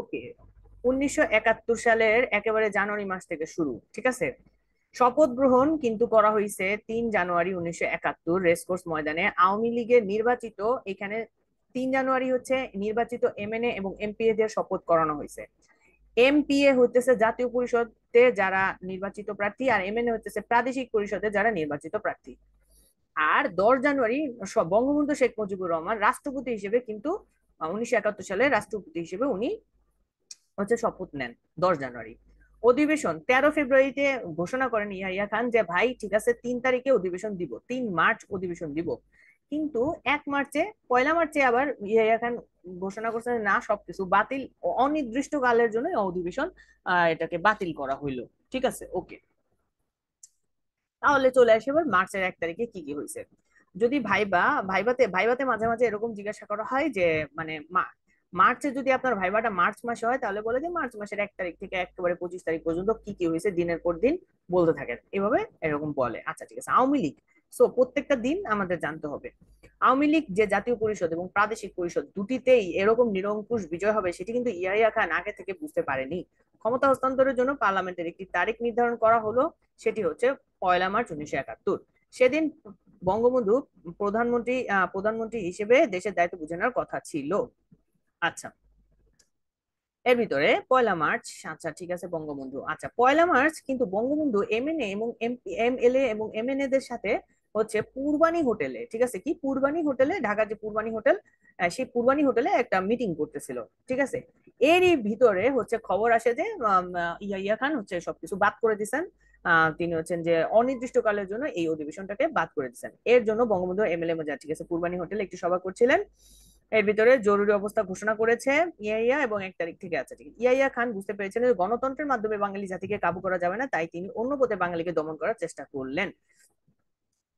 ওকে, উনিশশো একাত্তর সালের একেবারে জানুয়ারি মাস থেকে শুরু, ঠিক আছে? শপথ গ্রহণ কিন্তু করা হয়েছে তিন জানুয়ারি উনিশশো একাত্তর রেসকোর্স ময়দানে। আওয়ামী লীগের নির্বাচিত, এখানে তিন জানুয়ারি হচ্ছে নির্বাচিত এমএনএ এবং এমপিএ দের শপথ করানো হয়েছে এমপিএ হতেছে জাতীয় পরিষদে যারা নির্বাচিত প্রার্থী আর এমএনএ হতেছে প্রাদেশিক পরিষদে যারা নির্বাচিত প্রার্থী। আর দশ জানুয়ারি বঙ্গবন্ধু শেখ মুজিবুর রহমান রাষ্ট্রপতি হিসেবে কিন্তু উনিশশো একাত্তর সালে রাষ্ট্রপতি হিসেবে উনি হচ্ছে শপথ নেন দশ জানুয়ারি। অধিবেশন তেরো ফেব্রুয়ারিতে ঘোষণা করেন ইয়াহিয়া খান যে, ভাই, ঠিক আছে, তিন তারিখে অধিবেশন দিব, তিন মার্চ অধিবেশন দিব। কিন্তু এক মার্চে, পয়লা মার্চে আবার ইয়াহিয়া খান ঘোষণা করছেন না, সবকিছু বাতিল অনির্দিষ্টকালের জন্য অধিবেশন এটাকে বাতিল করা হইল। ঠিক আছে, ওকে। তাহলে চলে আসে এবার মার্চের এক তারিখে কি কি হয়েছে যদি ভাইবা, ভাইবাতে ভাইবাতে মাঝে মাঝে এরকম জিজ্ঞাসা করা হয় যে মানে মার্চে যদি আপনার ভাইবাটা মার্চ মাসে হয়, তাহলে বলে যে মার্চ মাসের এক তারিখ থেকে একেবারে পঁচিশ তারিখ পর্যন্ত কি কি হয়েছে দিনের পর দিন বলতে থাকেন। এভাবে এরকম বলে। আচ্ছা ঠিক আছে। আওয়ামী লীগ। সো প্রত্যেকটা দিন আমাদের জানতে হবে। আওয়ামী লীগ যে জাতীয় পরিষদ এবং প্রাদেশিক পরিষদ দুটিতেই এরকম নিরঙ্কুশ বিজয় হবে, সেটি কিন্তু ইয়াহিয়া খান আগে থেকে বুঝতে পারেনি। ক্ষমতা হস্তান্তরের জন্য পার্লামেন্টের একটি তারিখ নির্ধারণ করা হলো, সেটি হচ্ছে পয়লা মার্চ উনিশশো একাত্তর। সেদিন বঙ্গবন্ধু প্রধানমন্ত্রী প্রধানমন্ত্রী হিসেবে দেশের দায়িত্ব বুঝে নেওয়ার কথা ছিল। আচ্ছা। এর ভিতরে পয়লা মার্চ আচ্ছা ঠিক আছে, বঙ্গবন্ধু। আচ্ছা পয়লা মার্চ কিন্তু বঙ্গবন্ধু এমএনএ এবং এমএলএ এবং এমএনএ দের সাথে হচ্ছে পূর্বাণী হোটেলে, ঠিক আছে, কি পূর্বাণী হোটেলে, ঢাকার যে পূর্বাণী হোটেল সেই পূর্বাণী হোটেলে একটা মিটিং করতেছিল, ঠিক আছে। এরই ভিতরে হচ্ছে খবর আসে যে ইয়া ইয়া খান হচ্ছে সবকিছু বাদ করে দিচ্ছেন তিনি হচ্ছেন যে অনির্দিষ্টকালের জন্য এই অধিবেশনটাকে বাদ করে দিচ্ছেন এর জন্য বঙ্গবন্ধু এমএলএ মজা, ঠিক আছে, পূর্বাণী হোটেলে একটি সভা করছিলেন। এর ভিতরে জরুরি অবস্থা ঘোষণা করেছে ইয়াইয়া এবং এক তারিখ থেকে আছে। ইয়াইয়া খান বুঝতে পেরেছিলেন গণতন্ত্রের মাধ্যমে বাঙালি জাতিকে কাবু করা যাবে না, তাই তিনি অন্য পথে বাঙালিকে দমন করার চেষ্টা করলেন।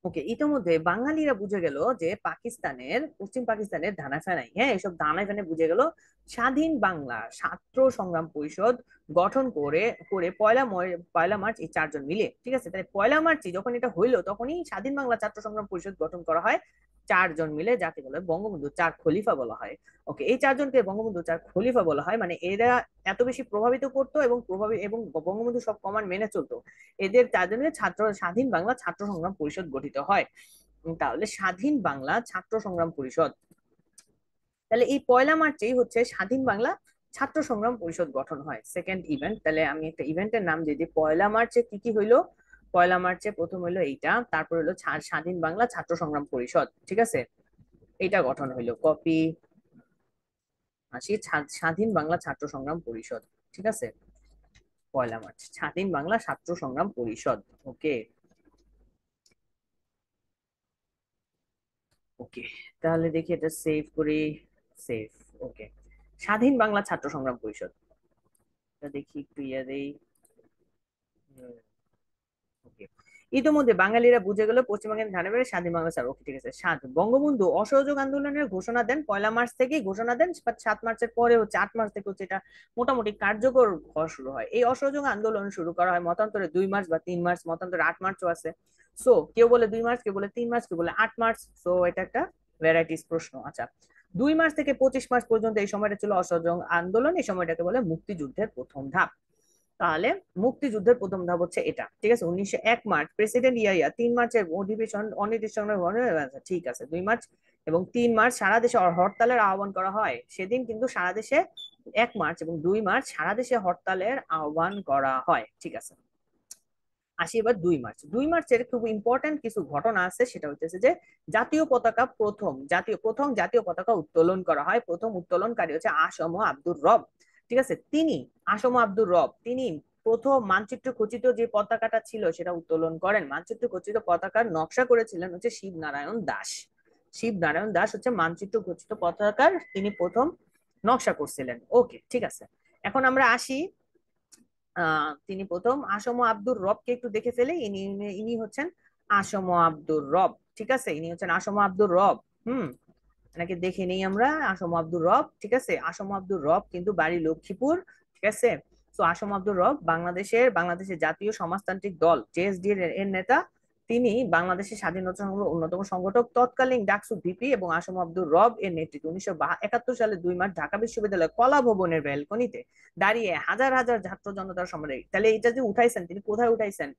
ওকে, ইতিমধ্যে বাঙালিরা বুঝে গেল যে পাকিস্তানের, পশ্চিম পাকিস্তানের ধানা ফেনাই হ্যাঁ এসব ধানা ফেনে বুঝে গেল। স্বাধীন বাংলা, ছাত্র সংগ্রাম পরিষদ গঠন করে করে পয়লা পয়লা মার্চ এই চারজন মিলে, ঠিক আছে? তাহলে পয়লা মার্চে যখন এটা হইল, তখনই স্বাধীন বাংলা ছাত্র সংগ্রাম পরিষদ গঠন করা হয়। চারজন মিলে যাকে বলে বঙ্গবন্ধু চার খলিফা বলা হয়। ওকে এই চারজনকে বঙ্গবন্ধু চার খলিফা বলা হয়। মানে এরা এত বেশি প্রভাবিত করতো এবং প্রভাবী, এবং বঙ্গবন্ধু সব কমান্ড মেনে চলতো। এদের চারজনের ছাত্র, স্বাধীন বাংলা ছাত্র সংগ্রাম পরিষদ গঠিত হয়। তাহলে স্বাধীন বাংলা ছাত্র সংগ্রাম পরিষদ। তাহলে এই পয়লা মার্চেই হচ্ছে স্বাধীন বাংলা ছাত্র সংগ্রাম পরিষদ গঠন হয় সেকেন্ড ইভেন্ট তাহলে আমি একটা ইভেন্টের নাম দিয়ে দিই। পয়লা মার্চে কি কি হইল? পয়লা মার্চে প্রথম হইল এইটা, তারপর হলো স্বাধীন বাংলা ছাত্র সংগ্রাম পরিষদ, ঠিক আছে? এটা গঠন হইল। কপি, আসি স্বাধীন বাংলা ছাত্র সংগ্রাম পরিষদ, ঠিক আছে? পয়লা মার্চ, স্বাধীন বাংলা ছাত্র সংগ্রাম পরিষদ, ওকে? ওকে, তাহলে দেখি এটা সেভ করি। Save okay. স্বাধীন বাংলা ছাত্র সংগ্রাম পরিষদ। দেখি একটু ইয়ে দেই। ইতিমধ্যে বাঙালিরা বুঝে গেল পশ্চিমবঙ্গের ধানে স্বাধীন বাংলা স্যার ওকে, ঠিক আছে, সাত। বঙ্গবন্ধু অসহযোগ আন্দোলনের ঘোষণা দেন পয়লা মার্চ থেকেই। ঘোষণা দেন সাত মার্চের পরে হচ্ছে আট মার্চ থেকে হচ্ছে এটা মোটামুটি কার্যকর হওয়া শুরু হয়। এই অসহযোগ আন্দোলন শুরু করা হয় মতান্তরে দুই মার্চ বা তিন মার্চ, মতান্তরে আট মার্চও আছে। সো কেউ বলে দুই মার্চ, কেউ বলে তিন মার্চ, কেউ বলে আট মার্চ। সো এটা একটা ভ্যারাইটিস প্রশ্ন। আচ্ছা। দুই মাস থেকে পঁচিশ মাস পর্যন্ত এই সময়টা ছিল অসহযোগ আন্দোলন, এই সময়টাকে বলে মুক্তিযুদ্ধের প্রথম ধাপ। তাহলে মুক্তিযুদ্ধের প্রথম ধাপ হচ্ছে এটা, ঠিক আছে? উনিশশো এক মার্চ প্রেসিডেন্ট ইয়াইয়া তিন মার্চের অধিবেশন অনির্দিষ্ট ঠিক আছে, দুই মার্চ এবং তিন মার্চ সারা দেশে হরতালের আহ্বান করা হয়। সেদিন কিন্তু সারা দেশে এক মার্চ এবং দুই মার্চ সারা দেশে হরতালের আহ্বান করা হয়, ঠিক আছে? আসি এবার দুই মার্চ। দুই মার্চের খুব ইম্পর্টেন্ট কিছু ঘটনা আছে, সেটা হচ্ছে যে জাতীয় পতাকা প্রথম, জাতীয় প্রথম জাতীয় পতাকা উত্তোলন করা হয়। প্রথম উত্তোলনকারী হচ্ছে আসম আব্দুর রব। ঠিক আছে? তিনি, আসম আব্দুর রব, তিনি প্রথম মানচিত্র খচিত যে পতাকাটা ছিল সেটা উত্তোলন করেন। মানচিত্র খচিত পতাকার নকশা করেছিলেন হচ্ছে শিব নারায়ণ দাস। শিব নারায়ণ দাস হচ্ছে মানচিত্র খচিত পতাকার তিনি প্রথম নকশা করছিলেন। ওকে ঠিক আছে। এখন আমরা আসি তিনি প্রথম আসম আব্দুর রবকে একটু দেখে ফেলে, ইনি ইনি হচ্ছেন আসম আব্দুর রব, ঠিক আছে? ইনি হচ্ছেন আসম আব্দুর রব, হুম? এনাকে দেখে নেই আমরা, আসম আব্দুর রব, ঠিক আছে? আসম আব্দুর রব কিন্তু বাড়ি লক্ষ্মীপুর, ঠিক আছে? তো আসম আব্দুর রব বাংলাদেশের বাংলাদেশের জাতীয় সমাজতান্ত্রিক দল জেএসডি এর নেতা তিনি বাংলাদেশের স্বাধীনতা সংগ্রামের অন্যতম সংগঠক, তৎকালীন ডাকসু ভিপি এবং আসম আব্দুর রব এর নেতৃত্বে উনিশশো একাত্তর সালে দুই মার্চ ঢাকা বিশ্ববিদ্যালয় কলা ভবনের ব্যালকনিতে দাঁড়িয়ে হাজার হাজার ছাত্র জনতার সামনে তাহলে এটা যে উঠাইছেন, তিনি কোথায় উঠাইছেন?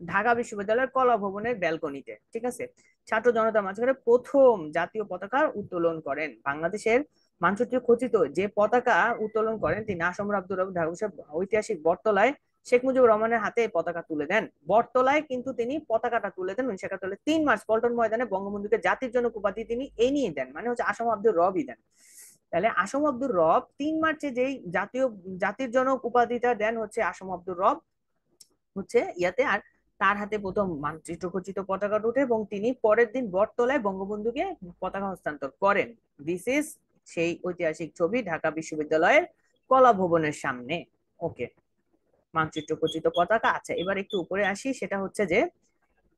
ঢাকা বিশ্ববিদ্যালয়ের কলা ভবনের ব্যালকনিতে, ঠিক আছে? ছাত্র জনতার মাঝখানে প্রথম জাতীয় পতাকা উত্তোলন করেন বাংলাদেশের মানচিত্রে খচিত যে পতাকা উত্তোলন করেন তিনি আসম আব্দুর রব ঢাকা ঐতিহাসিক বটতলায় শেখ মুজিবুর রহমানের হাতে পতাকা তুলে দেন। বটতলায় কিন্তু তিনি পতাকাটা তুলে দেন, উনিশশো একাত্তরে তিন মার্চ পল্টন ময়দানে বঙ্গবন্ধুকে জাতির জনক উপাধি তিনি এই নিয়ে দেন মানে হচ্ছে আসম আব্দুর রবই দেন। তাহলে আসম আব্দুর রব তিন মার্চে যেই জাতীয়, জাতির জনক উপাধিটা দেন হচ্ছে আসম আব্দুর রব, হচ্ছে ইয়াতে, আর তার হাতে প্রথম মানচিত্র খচিত পতাকা উঠে এবং তিনি পরের দিন বটতলায় বঙ্গবন্ধুকে পতাকা হস্তান্তর করেন। দিস ইজ সেই ঐতিহাসিক ছবি ঢাকা বিশ্ববিদ্যালয়ের কলা ভবনের সামনে। ওকে মানচিত্র খচিত পতাকা। আচ্ছা এবার একটু উপরে আসি, সেটা হচ্ছে যে,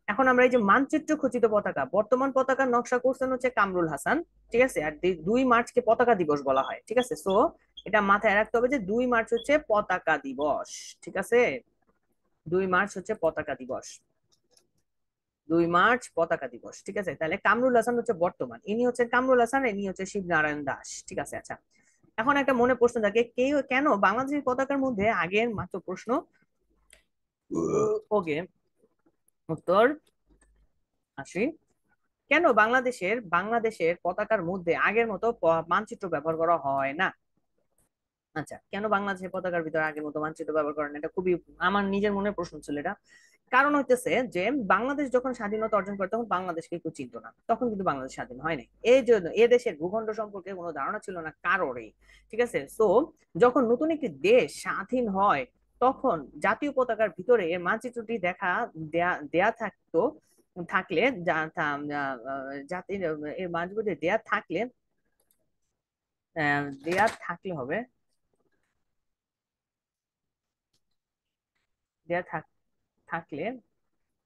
এখন আমরা এই যে মানচিত্র খচিত পতাকা, বর্তমান পতাকার নকশা করছেন হচ্ছে কামরুল হাসান, ঠিক আছে? আর দুই মার্চকে পতাকা দিবস বলা হয়, ঠিক আছে? সো এটা মাথায় রাখতে হবে যে দুই মার্চ হচ্ছে পতাকা দিবস, ঠিক আছে? দুই মার্চ হচ্ছে পতাকা দিবস। দুই মার্চ পতাকা দিবস, ঠিক আছে? তাহলে কামরুল হাসান হচ্ছে বর্তমান, ইনি হচ্ছে কামরুল হাসান ইনি হচ্ছে শিবনারায়ণ দাস, ঠিক আছে? আচ্ছা এখন একটা মনে প্রশ্ন থাকে কে কেন বাংলাদেশের পতাকার মধ্যে আগের মাত্র প্রশ্ন? ওকে, উত্তর আসি। কেন বাংলাদেশের বাংলাদেশের পতাকার মধ্যে আগের মতো মানচিত্র ব্যবহার করা হয় না? আচ্ছা কেন বাংলাদেশের পতাকার ভিতরে আগের মতো মানচিত্র ব্যবহার করেন? এটা খুবই আমার নিজের মনে প্রশ্ন ছিল এটা। কারণ হইতেছে যে, বাংলাদেশ যখন স্বাধীনতা অর্জন করে, তখন বাংলাদেশকে কেউ চিনত না। তখন কিন্তু বাংলাদেশ স্বাধীন হয়নি এই জন্য এ দেশের ভূখণ্ড সম্পর্কে কোনো ধারণা ছিল না কারোরই। ঠিক আছে? সো যখন নতুন একটি দেশ স্বাধীন হয়, তখন জাতীয় পতাকার ভিতরে এর মানচিত্রটি দেখা, দেয়া দেয়া থাকতো, থাকলে জাতির, এর মানচিত্রটি দেয়া থাকলে দেয়া থাকলে হবে দেয়া থাকলে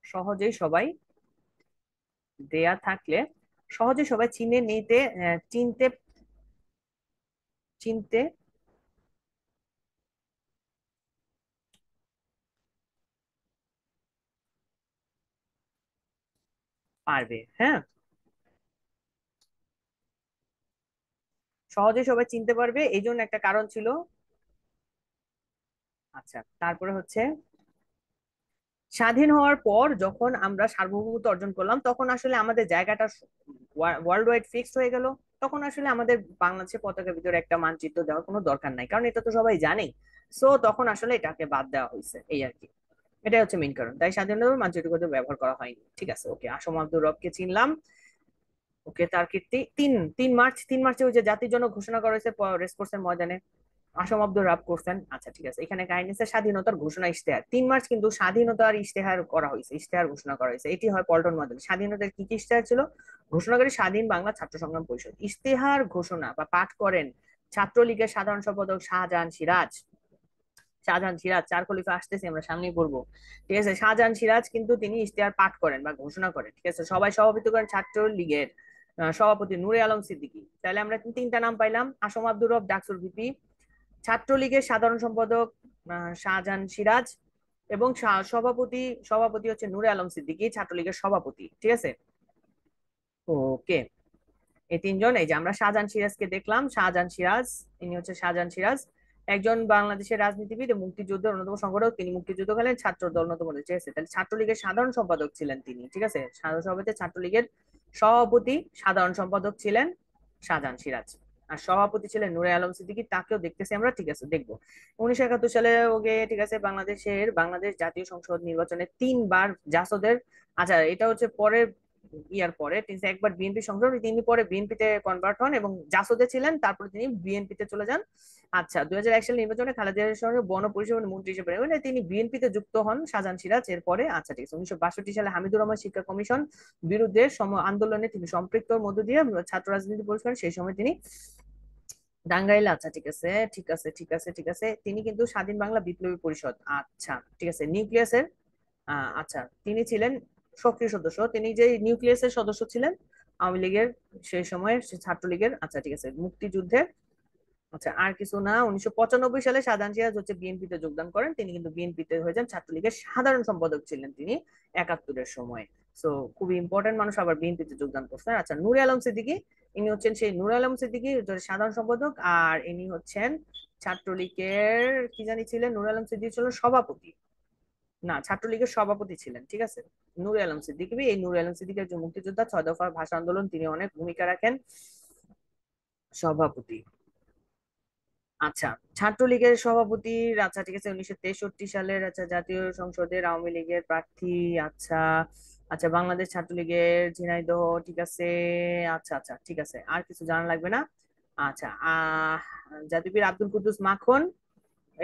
সহজেই সবাই দেয়া থাকলে সহজে সবাই চিনে নিতে চিনতে চিনতে পারবে হ্যাঁ? সহজে সবাই চিনতে পারবে এই জন্য একটা কারণ ছিল। আচ্ছা তারপরে হচ্ছে স্বাধীন হওয়ার পর যখন আমরা সার্বভৌমত্ব অর্জন করলাম, তখন আসলে আমাদের জায়গাটা ওয়ার্ল্ড ওয়াইড ফিক্সড হয়ে গেল। তখন আসলে আমাদের বাংলাদেশের পতাকার ভিতরে একটা মানচিত্র দেওয়ার কোনো দরকার নাই। কারণ এটা তো সবাই জানেই। সো তখন আসলে এটাকে বাদ দেওয়া হয়েছে, এই আর কি। এটাই হচ্ছে মেইন কারণ। তাই স্বাধীনতার মানচিত্র ব্যবহার করা হয়নি। ঠিক আছে ওকে আসম আব্দুর রবকে চিনলাম। ওকে তার কীর্তি। তিন তিন মার্চ তিন মার্চে ওই যে জাতির জন্য ঘোষণা করা হয়েছে রেসকোর্সের ময়দানে। আব্দুর রাব করছেন। আচ্ছা ঠিক আছে। এখানে কাহিনী স্বাধীনতার ঘোষণা ইশতেহার। তিন মার্চ কিন্তু স্বাধীনতার ইশতেহার করা হয়েছে, ইশতেহার ঘোষণা করা হয়েছে। এটি হয় পল্টন ময়দানে। স্বাধীনতার কি কি ইশতেহার ছিল? ঘোষণাকারী স্বাধীন বাংলা ছাত্র সংগ্রাম পরিষদ। ইশতেহার ঘোষণা বা পাঠ করেন ছাত্রলীগের সাধারণ সম্পাদক শাহজাহান সিরাজ। শাহজাহান সিরাজ, চার খলিফা আসতেছি, আমরা সামনেই পড়ব। ঠিক আছে, শাহজাহান সিরাজ কিন্তু তিনি ইশতেহার পাঠ করেন বা ঘোষণা করেন। ঠিক আছে, সবাই সভাপতি করেন ছাত্রলীগের সভাপতি নুরে আলম সিদ্দিকি। তাহলে আমরা তিনটা নাম পাইলাম। আসম আব্দুর রব, ডাকসুর ভিপি ছাত্রলীগের সাধারণ সম্পাদক শাহজাহান সিরাজ এবং সভাপতি সভাপতি হচ্ছে নুরে আলম সিদ্দিকি, ছাত্রলীগের সভাপতি, ঠিক আছে? ওকে। এই তিনজন, এই যে আমরা শাহজাহান সিরাজকে দেখলাম, শাহজাহান সিরাজ, ইনি হচ্ছে শাহজাহান সিরাজ, একজন বাংলাদেশের রাজনীতিবিদ মুক্তিযুদ্ধের অন্যতম সংগঠক, তিনি মুক্তিযুদ্ধকালীন ছাত্র দল অন্যতম ঠিক আছে? তাহলে ছাত্রলীগের সাধারণ সম্পাদক ছিলেন তিনি, ঠিক আছে? সাধারণ সভাপতি, ছাত্রলীগের সভাপতি, সাধারণ সম্পাদক ছিলেন শাহজাহান সিরাজ। আর সভাপতি ছিলেন নুরে আলম সিদ্দিকি, তাকেও দেখতেছি আমরা, ঠিক আছে, দেখব। উনিশশো একাত্তর সালে ওকে, ঠিক আছে, বাংলাদেশের, বাংলাদেশ জাতীয় সংসদ নির্বাচনে তিনবার জাসদের আচ্ছা এটা হচ্ছে পরের ইয়ার পরে তিনি একবার বিএনপি সংসদ তিনি পরে বিএনপিতে কনভার্ট হন এবং জাসদে ছিলেন, তারপরে তিনি বিএনপিতে চলে যান। আচ্ছা দুই হাজার এক সালে নির্বাচনে খালেদা সঙ্গে বন পরিষেবার মন্ত্রী হিসেবে মানে তিনি বিএনপিতে যুক্ত হন শাহজাহান সিরাজ। এরপরে আচ্ছা ঠিক আছে, উনিশশো বাষট্টি সালে হামিদুর রহমান শিক্ষা কমিশন বিরুদ্ধে সম আন্দোলনে তিনি সম্পৃক্ত মধ্য দিয়ে ছাত্র রাজনীতি পরিষ্কার সেই সময় তিনি টাঙ্গাইল আচ্ছা ঠিক আছে ঠিক আছে ঠিক আছে ঠিক আছে, তিনি কিন্তু স্বাধীন বাংলা বিপ্লবী পরিষদ। আচ্ছা ঠিক আছে, নিউক্লিয়াসের আচ্ছা তিনি ছিলেন সক্রিয় সদস্য। তিনি যে নিউক্লিয়াসের সদস্য ছিলেন, আওয়ামী লীগের সেই সময় ছাত্রলীগের আচ্ছা ঠিক আছে মুক্তিযুদ্ধের আচ্ছা আর কিছু না, উনিশশো পঁচানব্বই সালে সাধারণ সিরাজ হচ্ছে বিএনপিতে যোগদান করেন। তিনি কিন্তু বিএনপিতে হয়ে যান ছাত্রলীগের সাধারণ সম্পাদক ছিলেন তিনি একাত্তরের সময়। সো খুবই ইম্পর্টেন্ট মানুষ আবার বিএনপিতে যোগদান করছেন। আচ্ছা নূর আলম সিদ্দিকী, ইনি হচ্ছেন সেই নূর আলম সিদ্দিকী সাধারণ সম্পাদক, আর ইনি হচ্ছেন ছাত্রলীগের, কি জানি ছিলেন, নূর আলম সিদ্দিকী ছিলেন সভাপতি। না, ছাত্রলীগের সভাপতি ছিলেন, ঠিক আছে? নূর আলম সিদ্দিকী এই নূর আলম সিদ্দিকী একজন মুক্তিযোদ্ধা ছয় দফার ভাষা আন্দোলন, তিনি অনেক ভূমিকা রাখেন। সভাপতি। আচ্ছা ছাত্রলীগের সভাপতি আচ্ছা ঠিক আছে, উনিশশো তেষট্টি সালের আচ্ছা জাতীয় সংসদের আওয়ামী লীগের প্রার্থী আচ্ছা আচ্ছা বাংলাদেশ ছাত্রলীগের ঝিনাইদহ, ঠিক আছে আচ্ছা আচ্ছা ঠিক আছে, আর কিছু জানা লাগবে না? আচ্ছা আহ, জাতিবীর আব্দুল কুদ্দুস মাখন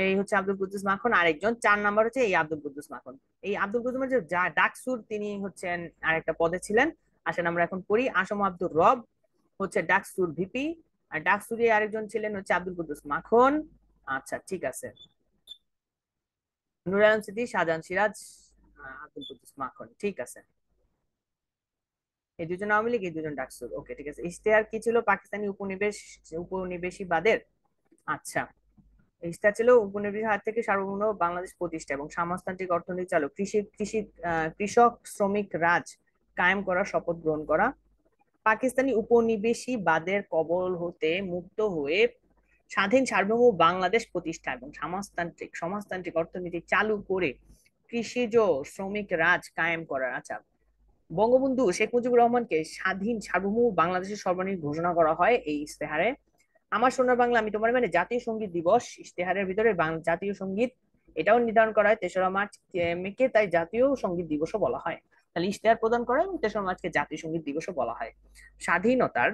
এই হচ্ছে আব্দুল কুদ্দুস মাখন, আরেকজন, চার নাম্বার হচ্ছে এই আব্দুল কুদ্দুস মাখন। এই আব্দুল কুদ্দুস যে ডাকসুর তিনি হচ্ছেন আরেকটা পদে ছিলেন। আসেন আমরা এখন পড়ি। আসম আব্দুর রব হচ্ছে ডাকসুর ভিপি। আর ডাকসুরি আরেকজন ছিলেন হচ্ছে আব্দুল কুদ্দুস মাখন। আচ্ছা ঠিক আছে। নুরায়ন সিদ্দি শাহজাহান সিরাজ আব্দুল কুদ্দুস মাখন, ঠিক আছে। এই দুজন আওয়ামী লীগ, এই দুজন ডাকসুর। ওকে, ঠিক আছে। ইশতেহার কি ছিল পাকিস্তানি উপনিবেশ উপনিবেশীবাদের? আচ্ছা। ইস্তার ছিল উপনিবেশ হাত থেকে সার্বভৌম বাংলাদেশ প্রতিষ্ঠা এবং সমাজতান্ত্রিক অর্থনীতি চালু। কৃষি কৃষি কৃষক, শ্রমিক রাজ কায়েম করার শপথ গ্রহণ করা। পাকিস্তানি উপনিবেশী বাদের কবল হতে মুক্ত হয়ে স্বাধীন সার্বভৌম বাংলাদেশ প্রতিষ্ঠা এবং সমাজতান্ত্রিক সমাজতান্ত্রিক অর্থনীতি চালু করে কৃষিজ শ্রমিক রাজ কায়েম করার আচ্ছা বঙ্গবন্ধু শেখ মুজিবুর রহমানকে স্বাধীন সার্বভৌম বাংলাদেশের সর্বনিম্ন ঘোষণা করা হয় এই ইস্তেহারে আমার সোনার বাংলা, আমি তোমার মানে জাতীয় সংগীত দিবস, ইশতেহারের ভিতরে জাতীয় সংগীত, এটাও নির্ধারণ করা হয় তেসরা মার্চ, কে তাই জাতীয় সংগীত দিবসও বলা হয়। তাহলে ইশতেহার প্রদান করা এবং তেসরা মার্চকে জাতীয় সংগীত দিবসও বলা হয়। স্বাধীনতার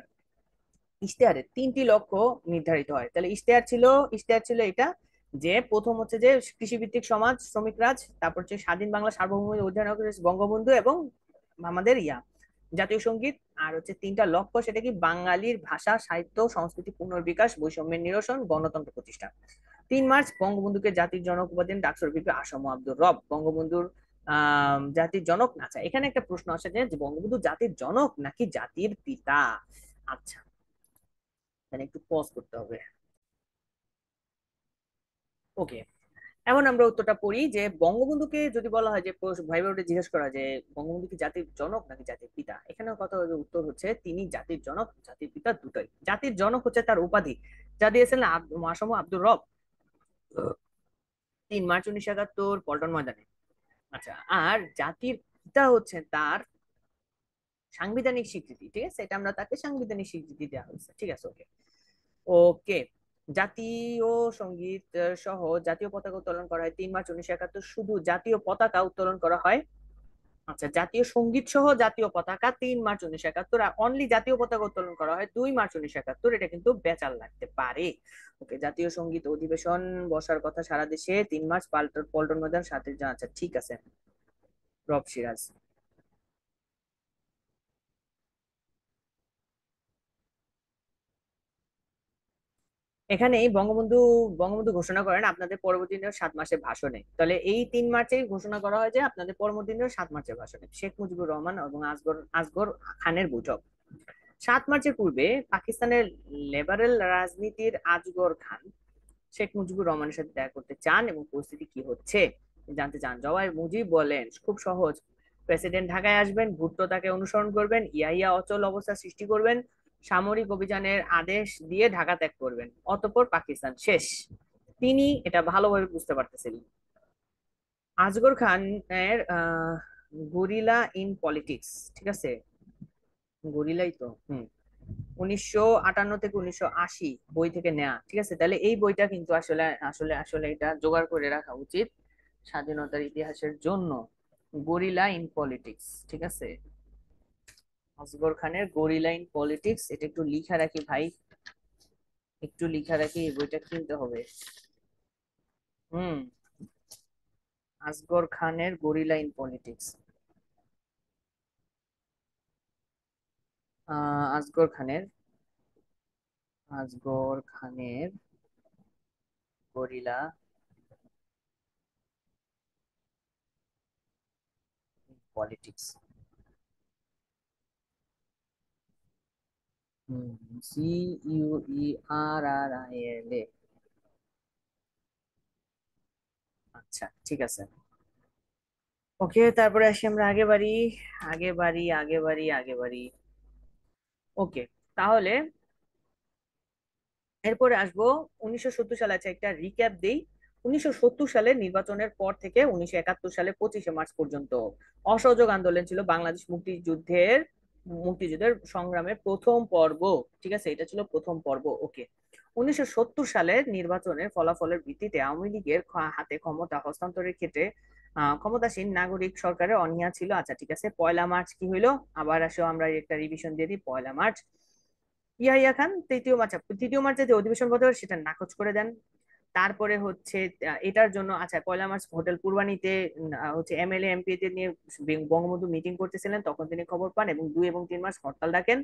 ইশতেহারে তিনটি লক্ষ্য নির্ধারিত হয়। তাহলে ইশতেহার ছিল ইশতেহার ছিল এটা যে প্রথম হচ্ছে যে কৃষিভিত্তিক সমাজ, শ্রমিক রাজ, তারপর হচ্ছে স্বাধীন বাংলা সার্বভৌম অধ্যয়ন বঙ্গবন্ধু এবং আমাদের ইয়া জাতীয় সংগীত, আর হচ্ছে তিনটা লক্ষ্য সেটা কি বাঙালির ভাষা, সাহিত্য, সংস্কৃতি, পুনর্বিকাশ, বৈষম্যের নিরসন, গণতন্ত্র প্রতিষ্ঠা। তিন মার্চ, বঙ্গবন্ধুকে জাতির জনক উপাধি ডাকসর বিপি আসম আব্দুর রব। বঙ্গবন্ধুর জাতির জনক না আচ্ছা এখানে একটা প্রশ্ন আসে যে বঙ্গবন্ধু জাতির জনক নাকি জাতির পিতা? আচ্ছা এখানে একটু পজ করতে হবে। ওকে এখন আমরা উত্তরটা পড়ি যে বঙ্গবন্ধুকে যদি বলা হয় যে ভাই বোর্ডে জিজ্ঞেস করা যে বঙ্গবন্ধু কি জাতির জনক নাকি জাতির পিতা? এখানে কথা উত্তর হচ্ছে তিনি জাতির জনক, জাতির পিতা দুটোই। জাতির জনক হচ্ছে তার উপাধি। যা দিয়েছিলেন মাসম আব্দুর রব। তিন মার্চ উনিশশো একাত্তর, পল্টন ময়দানে। আচ্ছা আর জাতির পিতা হচ্ছে তার সাংবিধানিক স্বীকৃতি, ঠিক আছে? এটা আমরা তাকে সাংবিধানিক স্বীকৃতি দেওয়া হয়েছে। ঠিক আছে, ওকে। ওকে জাতীয় সংগীত সহ জাতীয় পতাকা উত্তোলন করা হয় তিন মার্চ উনিশশো একাত্তর শুধু জাতীয় পতাকা উত্তোলন করা হয়। আচ্ছা জাতীয় সংগীত সহ জাতীয় পতাকা তিন মার্চ উনিশশো একাত্তর আর অনলি জাতীয় পতাকা উত্তোলন করা হয় দুই মার্চ উনিশশো একাত্তর, এটা কিন্তু বেচাল লাগতে পারে। ওকে, জাতীয় সংগীত অধিবেশন বসার কথা সারা দেশে তিন মার্চ পাল্টন, পল্টন ময়দান সাথে আচ্ছা ঠিক আছে। রব সিরাজ। এখানে বঙ্গবন্ধু বঙ্গবন্ধু ঘোষণা করেন আপনাদের পরবর্তী দিনের সাত মাসের ভাষণে। তাহলে এই তিন মার্চে ঘোষণা করা হয় যে আপনাদের পরবর্তী দিনের সাত মার্চের ভাষণে। শেখ মুজিবুর রহমান এবং আসগর আসগর খানের বৈঠক। সাত মার্চের পূর্বে পাকিস্তানের লেবারেল রাজনীতির আজগর খান শেখ মুজিবুর রহমানের সাথে দেখা করতে চান এবং পরিস্থিতি কি হচ্ছে জানতে চান। জওয়াই মুজিব বলেন, খুব সহজ। প্রেসিডেন্ট ঢাকায় আসবেন ভুট্টো তাকে অনুসরণ করবেন ইয়া অচল অবস্থা সৃষ্টি করবেন সামরিক অভিযানের আদেশ দিয়ে ঢাকা ত্যাগ করবেন, অতপর পাকিস্তান শেষ। তিনি এটা ভালোভাবে বুঝতে পারতেছিলেন আজগর খানের গরিলা ইন পলিটিক্স, ঠিক আছে? গরিলাই তো, হম। উনিশশো আটান্ন থেকে উনিশশো আশি বই থেকে নেয়া, ঠিক আছে? তাহলে এই বইটা কিন্তু আসলে আসলে আসলে এটা জোগাড় করে রাখা উচিত স্বাধীনতার ইতিহাসের জন্য। গরিলা ইন পলিটিক্স, ঠিক আছে? আসগর খানের গরিলাইন পলিটিক্স, এটা একটু লিখা রাখি ভাই। একটু লিখা রাখি, এই বইটা কিনতে হবে। হুম। আসগর খানের গরিলাইন পলিটিক্স। আসগর খানের আসগর খানের guerrilla politics. C U E R R I L A আচ্ছা ঠিক আছে। ওকে, তারপরে আসি আমরা আগে বাড়ি। আগে বাড়ি আগে বাড়ি আগে বাড়ি। ওকে, তাহলে এরপরে আসব। উনিশশো সত্তর সালে আছে একটা রিক্যাপ দেই। উনিশশো সত্তর নির্বাচনের পর থেকে উনিশশো একাত্তর সালে পঁচিশে মার্চ পর্যন্ত অসহযোগ আন্দোলন ছিল বাংলাদেশ মুক্তিযুদ্ধের মুক্তিযুদ্ধের সংগ্রামের প্রথম পর্ব, ঠিক আছে? এটা ছিল প্রথম পর্ব ওকে উনিশশো সত্তর সালের নির্বাচনের ফলাফলের ভিত্তিতে আওয়ামী লীগের হাতে ক্ষমতা হস্তান্তরের ক্ষেত্রে ক্ষমতাসীন নাগরিক সরকারের অনীহা ছিল। আচ্ছা ঠিক আছে, পয়লা মার্চ কি হইল? আবার আসো আমরা একটা রিভিশন দিয়ে দিই, পয়লা মার্চ। ইয়াহিয়া খান, তৃতীয় মার্চ, তৃতীয় মার্চে যে অধিবেশন করতে সেটা নাকচ করে দেন। তারপরে হচ্ছে এটার জন্য আচ্ছা পয়লা মার্চ হোটেল পূর্বানীতে হচ্ছে এমএলএ এমপি দের নিয়ে বঙ্গবন্ধু মিটিং করতেছিলেন, তখন তিনি খবর পান এবং দুই এবং তিন মাস হরতাল ডাকেন।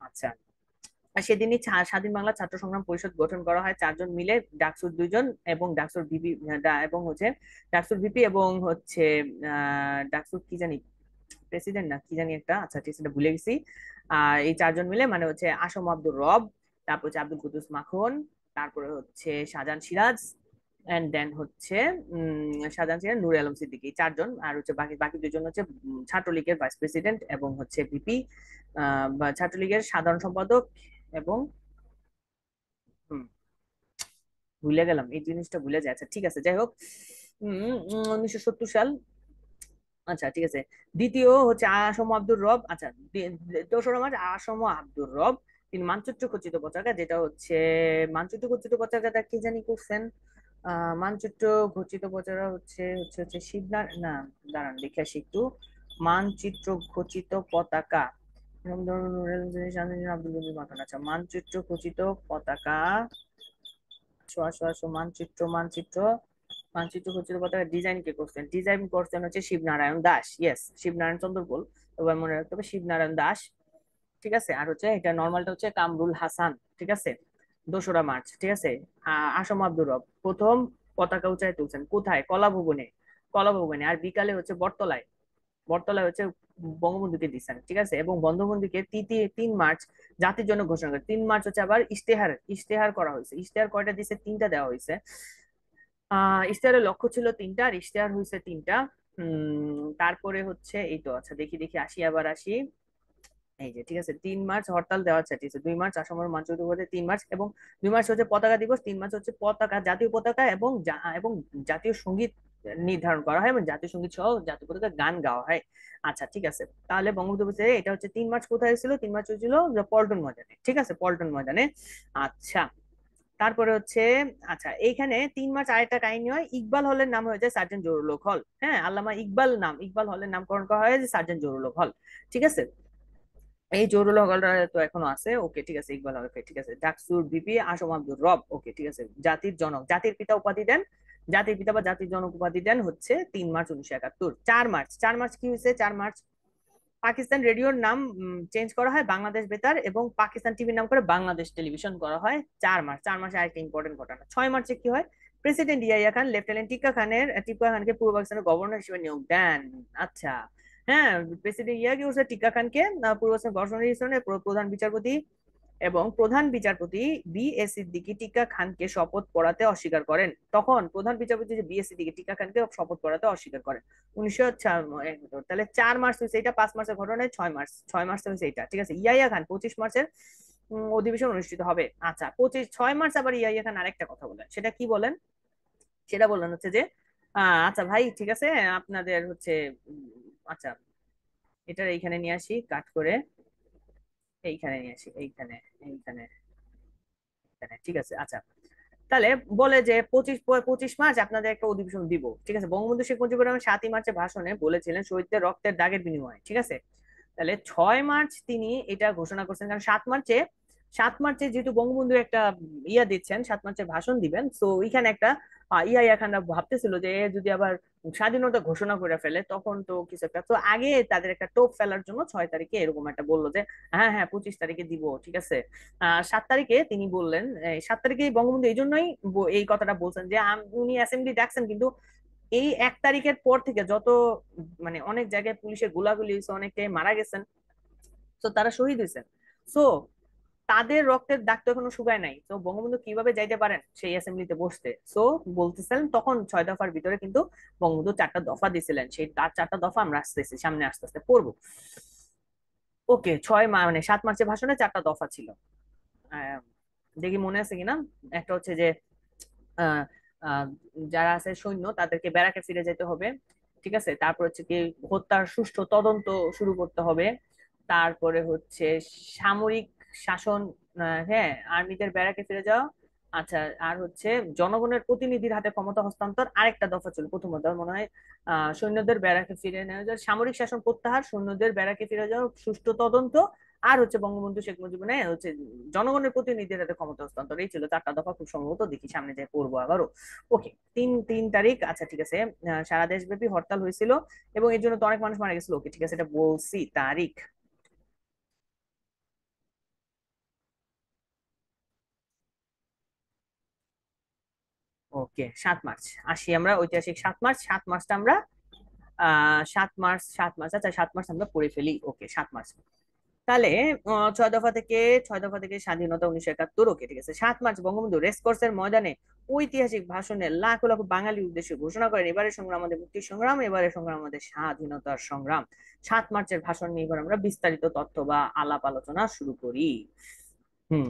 আচ্ছা সেদিনই স্বাধীন বাংলা ছাত্র সংগ্রাম পরিষদ গঠন করা হয়। চারজন মিলে ডাকসুর দুইজন এবং ডাকসুর ভিপি এবং হচ্ছে ডাকসুর ভিপি এবং হচ্ছে ডাকসুর কি জানি, প্রেসিডেন্ট না, কি জানি একটা আচ্ছা ঠিক আছে ভুলে গেছি। আর এই চারজন মিলে মানে হচ্ছে আসম আব্দুর রব, তারপর হচ্ছে আব্দুল কুদুস মাখন তারপরে হচ্ছে শাহজাহান সিরাজ এন্ড দেন হচ্ছে শাহজাহান সিরাজ, নুর আলম সিদ্দিকি চারজন। আর হচ্ছে বাকি বাকি দুজন হচ্ছে ছাত্রলীগের ভাইস প্রেসিডেন্ট এবং হচ্ছে ভিপি ছাত্রলীগের সাধারণ সম্পাদক এবং ভুলে গেলাম, এই জিনিসটা ভুলে যায়। আচ্ছা ঠিক আছে, যাই হোক। উনিশশো সত্তর সাল। আচ্ছা ঠিক আছে। দ্বিতীয় হচ্ছে আসম আব্দুর রব। আচ্ছা দোসরা মার্চ, আসম আব্দুর রব। তিনি মানচিত্র খচিত পতাকা, যেটা হচ্ছে মানচিত্র খচিত পতাকাটা কি জানি করছেন? মানচিত্র খচিত পতাকা হচ্ছে হচ্ছে হচ্ছে শিবনার না, দাঁড়ান, দেখে আসি একটু। মানচিত্র খচিত পতাকা আব্দুল আচ্ছা মানচিত্র খচিত পতাকা। আসো আসো মানচিত্র মানচিত্র মানচিত্র। খচিত পতাকা ডিজাইন কে করছেন? ডিজাইন করছেন হচ্ছে শিবনারায়ণ দাস। ইয়েস শিবনারায়ণ চন্দ্র বল এবার মনে রাখতে হবে শিবনারায়ণ দাস ঠিক আছে? আর হচ্ছে এটা নর্মালটা হচ্ছে কামরুল হাসান, ঠিক আছে? দোসরা মার্চ, ঠিক আছে? আসম আব্দুর রব, প্রথম পতাকা উঁচায় তুলছেন। কোথায়? কলাভবনে কলাভবনে। আর বিকালে হচ্ছে বটতলায় বটতলায় হচ্ছে বঙ্গবন্ধুকে দিচ্ছেন, ঠিক আছে? এবং বঙ্গবন্ধুকে তিন মার্চ জাতির জন্য ঘোষণা করে, তিন মার্চ হচ্ছে আবার ইশতেহার ইশতেহার করা হয়েছে। ইশতেহার কয়টা দিচ্ছে তিনটা দেওয়া হয়েছে। আহ ইশতেহারের লক্ষ্য ছিল তিনটা, আর ইশতেহার হয়েছে তিনটা। উম, তারপরে হচ্ছে, এই তো আচ্ছা দেখি দেখি, আসি, আবার আসি। এই যে, ঠিক আছে, তিন মার্চ হরতাল দেওয়া ঠিক আছে, দুই মার্চ তিন মার্চ এবং দুই মার্চ হচ্ছে পতাকা দিবস, তিন মার্চ হচ্ছে পতাকা, জাতীয় পতাকা এবং এবং জাতীয় সংগীত নির্ধারণ করা হয় এবং জাতীয় সংগীত সহ জাতীয় পতাকা গান গাওয়া হয়। আচ্ছা ঠিক আছে, তাহলে বঙ্গবন্ধু এটা হচ্ছে তিন মার্চ কোথায় হয়েছিল? তিন মার্চ হয়েছিল পল্টন ময়দানে, ঠিক আছে, পল্টন ময়দানে। আচ্ছা তারপরে হচ্ছে আচ্ছা এইখানে তিন মার্চ আরেকটা কাহিনী হয়, ইকবাল হলের নাম হয়ে যায় সার্জন জরুলক হল হ্যাঁ আল্লামা ইকবাল নাম, ইকবাল হলের নামকরণ করা হয় যে সার্জন জরুলক হল, ঠিক আছে? এই জরুল হলটা তো এখনও আছে, ওকে, ঠিক আছে, ইকবাল ওকে, ঠিক আছে, ডাকসুর বিপি আসম আব্দুর রব, ওকে, ঠিক আছে, জাতির জনক, জাতির পিতা উপাধি দেন, জাতির পিতা বা জাতির জনক উপাধি দেন হচ্ছে তিন মার্চ উনিশশো একাত্তর, চার মার্চ চার মার্চ কি হয়েছে? চার মার্চ পাকিস্তান রেডিওর নাম চেঞ্জ করা হয় বাংলাদেশ বেতার এবং পাকিস্তান টিভির নাম করে বাংলাদেশ টেলিভিশন করা হয় চার মার্চ, চার মাসে আরেকটা ইম্পর্টেন্ট ঘটনা। ছয় মার্চে কি হয়? প্রেসিডেন্ট ইয়াইয়া খান লেফটেন্যান্ট টিকা খানের টিকা খানকে পূর্ব পাকিস্তানের গভর্নর হিসেবে নিয়োগ দেন। আচ্ছা হ্যাঁ প্রেসিডেন্ট ইয়া কি করছে টিকা খানকে পূর্ব হিসেবে প্রধান বিচারপতি এবং প্রধান বিচারপতি বি এ সিদ্দিকি টিকা খানকে শপথ পড়াতে অস্বীকার করেন। তখন প্রধান বিচারপতি যে বি এ সিদ্দিকি টিকা খানকে শপথ পড়াতে অস্বীকার করেন। উনিশশো তাহলে চার মার্চ হয়েছে এটা পাঁচ মার্চের ঘটনায় ছয় মার্চ ছয় মার্চ হয়েছে এটা ঠিক আছে? ইয়াইয়া খান পঁচিশ মার্চের অধিবেশন অনুষ্ঠিত হবে। আচ্ছা পঁচিশ, ছয় মার্চ আবার ইয়াইয়া খান আরেকটা কথা বলেন। সেটা কি বলেন? সেটা বলেন হচ্ছে যে আচ্ছা ভাই, ঠিক আছে, আপনাদের হচ্ছে আচ্ছা এটা এইখানে নিয়ে আসি, কাট করে, এইখানে নিয়ে আসি, এইখানে এইখানে এইখানে, ঠিক আছে আচ্ছা। তাহলে বলে যে পঁচিশ পঁচিশ মার্চ আপনাদের একটা অধিবেশন দিব, ঠিক আছে? বঙ্গবন্ধু শেখ মুজিবুর রহমান সাতই মার্চে ভাষণে বলেছিলেন শহীদদের রক্তের দাগের বিনিময়ে, ঠিক আছে? তাহলে ছয় মার্চ তিনি এটা ঘোষণা করছেন, কারণ সাত মার্চে সাত মার্চে যেহেতু বঙ্গবন্ধু একটা ইয়া দিচ্ছেন, সাত মার্চে ভাষণ দিবেন তো ওইখানে একটা ইয়া এখানে ভাবতেছিল যে যদি আবার স্বাধীনতা ঘোষণা করে ফেলে, তখন তো কিছু একটা, তো আগে তাদের একটা টোপ ফেলার জন্য ছয় তারিখে এরকম একটা বলল যে হ্যাঁ হ্যাঁ পঁচিশ তারিখে দিব, ঠিক আছে। সাত তারিখে তিনি বললেন সাত তারিখে বঙ্গবন্ধু এই জন্যই এই কথাটা বলছেন যে উনি অ্যাসেম্বলি ডাকছেন, কিন্তু এই এক তারিখের পর থেকে যত মানে অনেক জায়গায় পুলিশের গোলাগুলি হয়েছে, অনেকে মারা গেছেন, তো তারা শহীদ হয়েছেন। সো তাদের রক্তের দাগ তো এখনও শুকায় নাই। তো বঙ্গবন্ধু কীভাবে যাইতে পারেন? সেই অ্যাসেম্বলিতে বসতে। সো বলতেছিলেন তখন ছয় দফার ভিতরে কিন্তু বঙ্গবন্ধু চারটা দফা দিয়েছিলেন সেই তার চারটা দফা আমরা আসতেছি সামনে আস্তে আস্তে পড়ব। ওকে, ছয় মানে সাত মার্চের ভাষণে চারটা দফা ছিল। দেখি মনে আছে কিনা? একটা হচ্ছে যে যারা আছে সৈন্য, তাদেরকে ব্যারাকে ফিরে যেতে হবে। ঠিক আছে? তারপর হচ্ছে কি, হত্যার সুষ্ঠু তদন্ত শুরু করতে হবে। তারপরে হচ্ছে সামরিক শাসন হ্যাঁ আর্মিদের ব্যারাকে ফিরে যাওয়া। আচ্ছা আর হচ্ছে জনগণের প্রতিনিধির হাতে ক্ষমতা হস্তান্তর আরেকটা দফা ছিল প্রথম দফা মনে হয় সৈন্যদের ব্যারাকে ফিরে নেওয়া যায় সামরিক শাসন প্রত্যাহার, সৈন্যদের ব্যারাকে ফিরে যাওয়া, সুষ্ঠু তদন্ত, আর হচ্ছে বঙ্গবন্ধু শেখ মুজিবুর রহমান হচ্ছে জনগণের প্রতিনিধির হাতে ক্ষমতা হস্তান্তর। এই ছিল চারটা দফা, খুব সম্ভবত দেখি সামনে যাই, পড়ব আবারও। ওকে, তিন তিন তারিখ আচ্ছা ঠিক আছে সারা দেশব্যাপী হরতাল হয়েছিল, এবং এর জন্য তো অনেক মানুষ মারা গেছিল। ওকে, ঠিক আছে, এটা বলছি তারিখ। ওকে সাত মার্চ। আসি আমরা, ঐতিহাসিক সাত মার্চ। সাত মার্চটা আমরা সাত মার্চ সাত মার্চ আচ্ছা সাত মার্চ আমরা পড়ে ফেলি। ওকে সাত মার্চ। তাহলে ছয় দফা থেকে, ছয় দফা থেকে স্বাধীনতা উনিশশো একাত্তর ওকে ঠিক আছে সাত মার্চ বঙ্গবন্ধু রেসকোর্সের ময়দানে ঐতিহাসিক ভাষণে লাখ লাখ বাঙালি উদ্দেশ্যে ঘোষণা করেন এবারের সংগ্রাম, আমাদের মুক্তি সংগ্রাম এবারের সংগ্রাম, আমাদের স্বাধীনতার সংগ্রাম। সাত মার্চের ভাষণ নিয়ে এবার আমরা বিস্তারিত তথ্য বা আলাপ আলোচনা শুরু করি। হুম।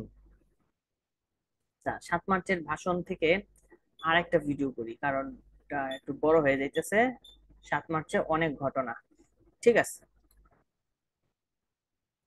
আচ্ছা সাত মার্চের ভাষণ থেকে আর একটা ভিডিও করি, কারণ একটু বড় হয়ে যাইতেছে। সাত মার্চে অনেক ঘটনা। ঠিক আছে?